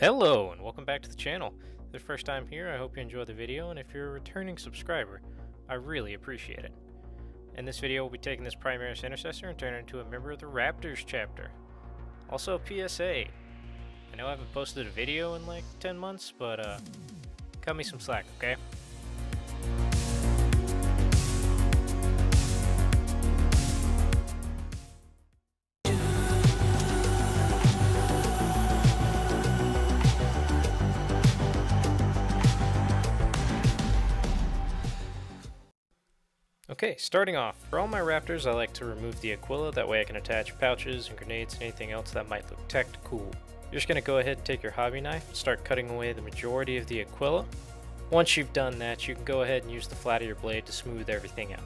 Hello and welcome back to the channel. If the first time here, I hope you enjoy the video, and if you're a returning subscriber, I really appreciate it. In this video, we'll be taking this Primaris Intercessor and turning it into a member of the Raptors chapter. Also, PSA. I know I haven't posted a video in like 10 months, but uh, cut me some slack, okay? Okay, starting off, for all my raptors I like to remove the Aquila, that way I can attach pouches and grenades and anything else that might look tech cool. You're just going to go ahead and take your hobby knife and start cutting away the majority of the Aquila. Once you've done that, you can go ahead and use the flat of your blade to smooth everything out.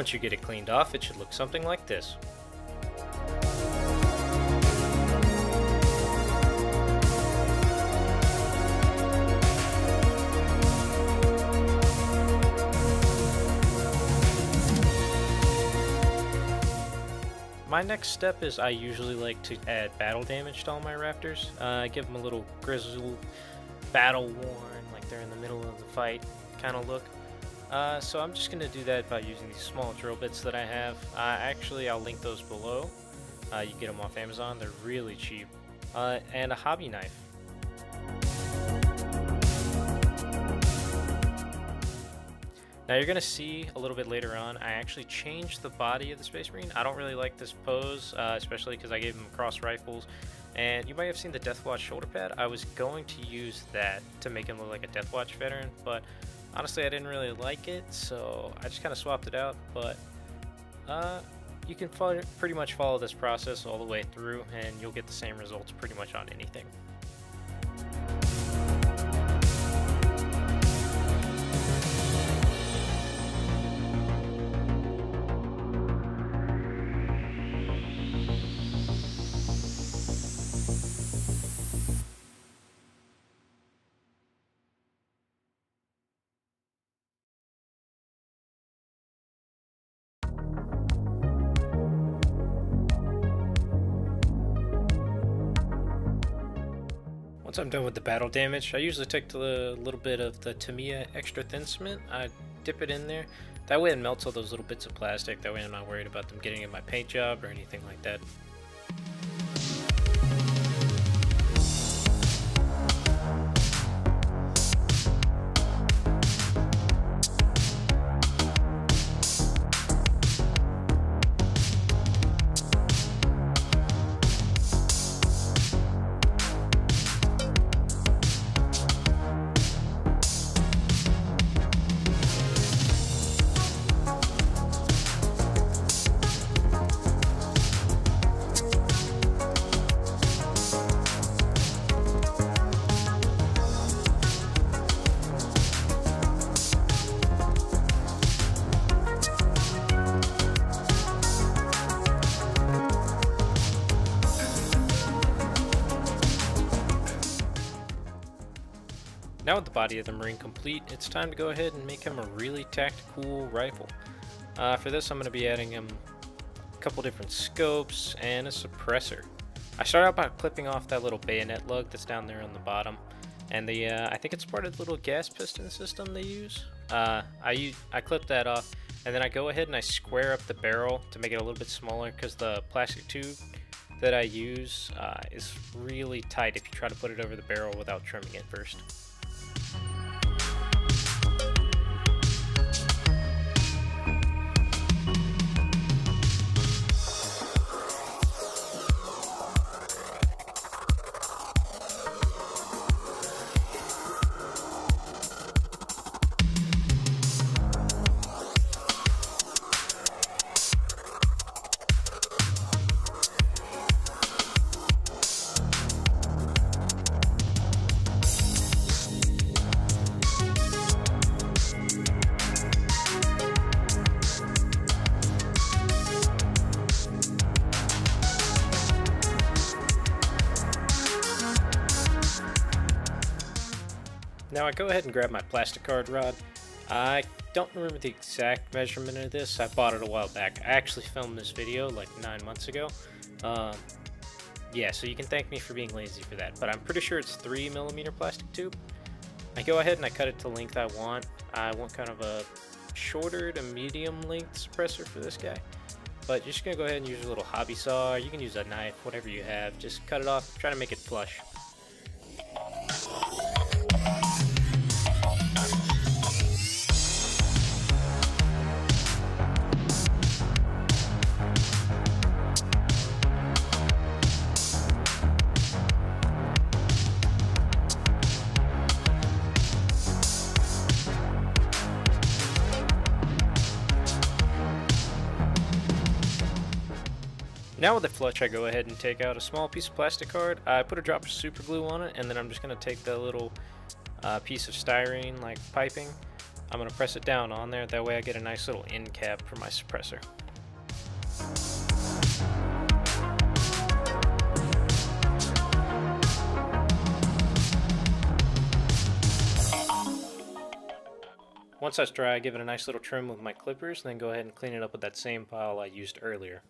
Once you get it cleaned off, it should look something like this. My next step is I usually like to add battle damage to all my raptors. Uh, I give them a little grizzled, battle worn, like they're in the middle of the fight kind of look. Uh, so I'm just going to do that by using these small drill bits that I have. Uh, actually, I'll link those below. Uh, you get them off Amazon. They're really cheap. Uh, and a hobby knife. Now you're going to see a little bit later on, I actually changed the body of the Space Marine. I don't really like this pose, uh, especially because I gave him cross rifles. And you might have seen the Deathwatch shoulder pad. I was going to use that to make him look like a Deathwatch veteran, but honestly I didn't really like it so I just kind of swapped it out but uh, you can pretty much follow this process all the way through and you'll get the same results pretty much on anything. Once I'm done with the battle damage, I usually take the little bit of the Tamiya extra thin cement, I dip it in there. That way it melts all those little bits of plastic, that way I'm not worried about them getting in my paint job or anything like that. The body of the Marine complete, it's time to go ahead and make him a really tactical rifle. Uh, for this I'm going to be adding him a couple different scopes and a suppressor. I start out by clipping off that little bayonet lug that's down there on the bottom. And the uh, I think it's part of the little gas piston system they use. Uh, I, I clip that off and then I go ahead and I square up the barrel to make it a little bit smaller because the plastic tube that I use uh, is really tight if you try to put it over the barrel without trimming it first. Now I go ahead and grab my plastic card rod. I don't remember the exact measurement of this. I bought it a while back. I actually filmed this video like nine months ago. Um, yeah, so you can thank me for being lazy for that. But I'm pretty sure it's three millimeter plastic tube. I go ahead and I cut it to length I want. I want kind of a shorter to medium length suppressor for this guy. But you're just gonna go ahead and use a little hobby saw. You can use a knife, whatever you have. Just cut it off. Try to make it flush. Now with the flush, I go ahead and take out a small piece of plastic card. I put a drop of super glue on it, and then I'm just going to take the little uh, piece of styrene, like piping. I'm going to press it down on there. That way I get a nice little end cap for my suppressor. Once that's dry, I give it a nice little trim with my clippers, and then go ahead and clean it up with that same file I used earlier.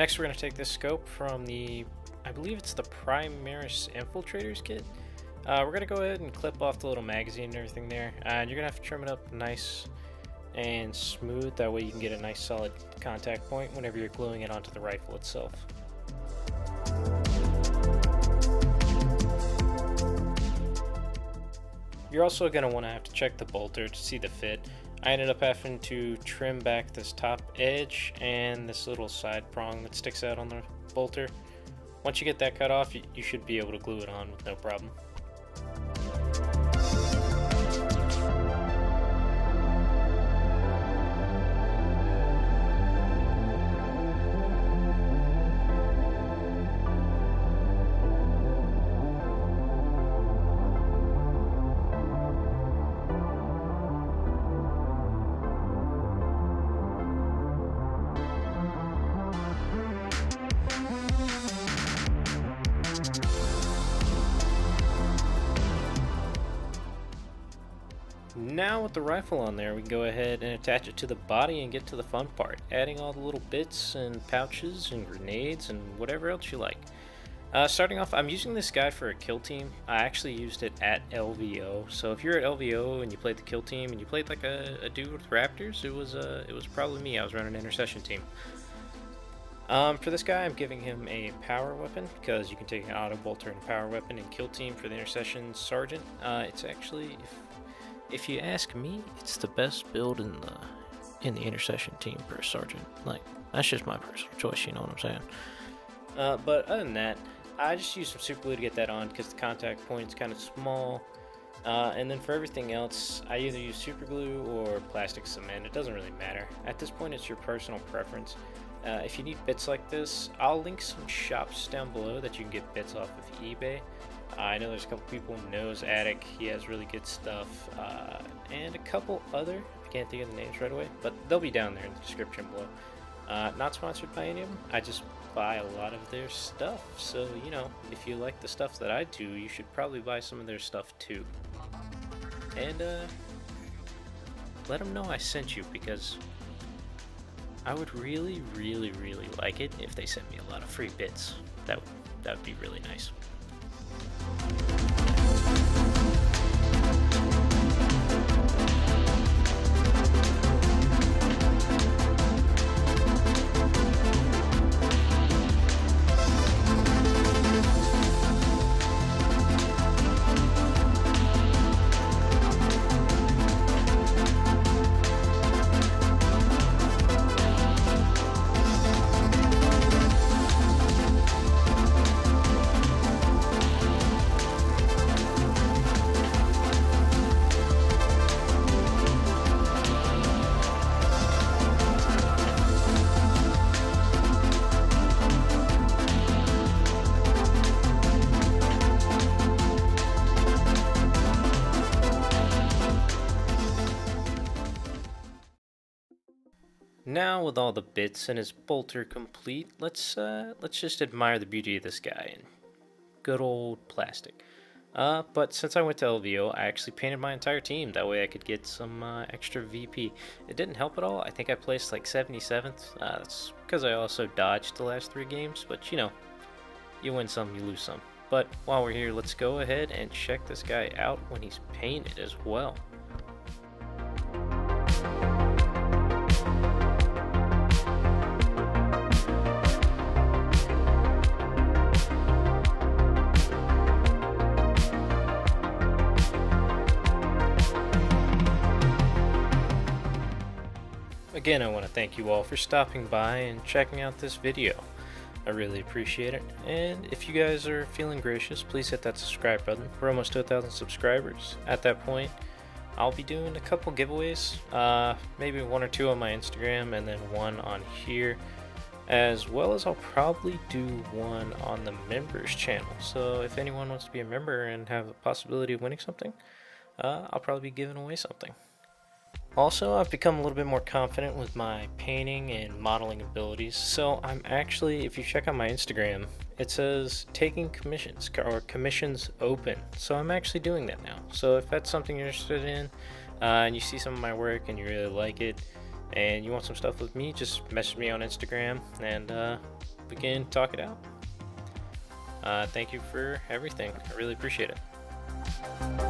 Next we're going to take this scope from the, I believe it's the Primaris Infiltrators kit. Uh, we're going to go ahead and clip off the little magazine and everything there. And you're going to have to trim it up nice and smooth. That way you can get a nice solid contact point whenever you're gluing it onto the rifle itself. You're also going to want to have to check the bolter to see the fit. I ended up having to trim back this top edge and this little side prong that sticks out on the bolter. Once you get that cut off, you, should be able to glue it on with no problem. Now with the rifle on there, we can go ahead and attach it to the body and get to the fun part, adding all the little bits and pouches and grenades and whatever else you like. Uh, starting off, I'm using this guy for a kill team. I actually used it at LVO. So if you're at LVO and you played the kill team and you played like a, a dude with Raptors, it was uh, it was probably me. I was running an intercession team. Um, for this guy, I'm giving him a power weapon because you can take an auto bolter and power weapon and kill team for the intercession sergeant. Uh, it's actually, if if you ask me, it's the best build in the in the intercession team per sergeant. Like that's just my personal choice. You know what I'm saying? Uh, but other than that, I just use some super glue to get that on because the contact point is kind of small. Uh, and then for everything else, I either use super glue or plastic cement. It doesn't really matter. At this point, it's your personal preference. Uh, if you need bits like this, I'll link some shops down below that you can get bits off of eBay. I know there's a couple people Noe's Attic. He has really good stuff, uh, and a couple other. I can't think of the names right away, but they'll be down there in the description below. Uh, not sponsored by any of them. I just buy a lot of their stuff. So you know, if you like the stuff that I do, you should probably buy some of their stuff too. And uh, let them know I sent you because I would really, really, really like it if they sent me a lot of free bits. That that would be really nice. Now with all the bits and his bolter complete, let's uh, let's just admire the beauty of this guy in good old plastic. Uh, but since I went to LVO, I actually painted my entire team. That way I could get some uh, extra VP. It didn't help at all. I think I placed like 77th. Uh, that's because I also dodged the last three games. But you know, you win some, you lose some. But while we're here, let's go ahead and check this guy out when he's painted as well. Again, I want to thank you all for stopping by and checking out this video. I really appreciate it. And if you guys are feeling gracious, please hit that subscribe button. We're almost to a thousand subscribers. At that point, I'll be doing a couple giveaways, uh, maybe one or two on my Instagram and then one on here, as well as I'll probably do one on the members channel. So if anyone wants to be a member and have a possibility of winning something, uh, I'll probably be giving away something. Also, I've become a little bit more confident with my painting and modeling abilities, so I'm actually, if you check out my Instagram, it says taking commissions or commissions open. So I'm actually doing that now. So if that's something you're interested in uh, and you see some of my work and you really like it and you want some stuff with me, just message me on Instagram and uh, we can talk it out. Uh, thank you for everything. I really appreciate it.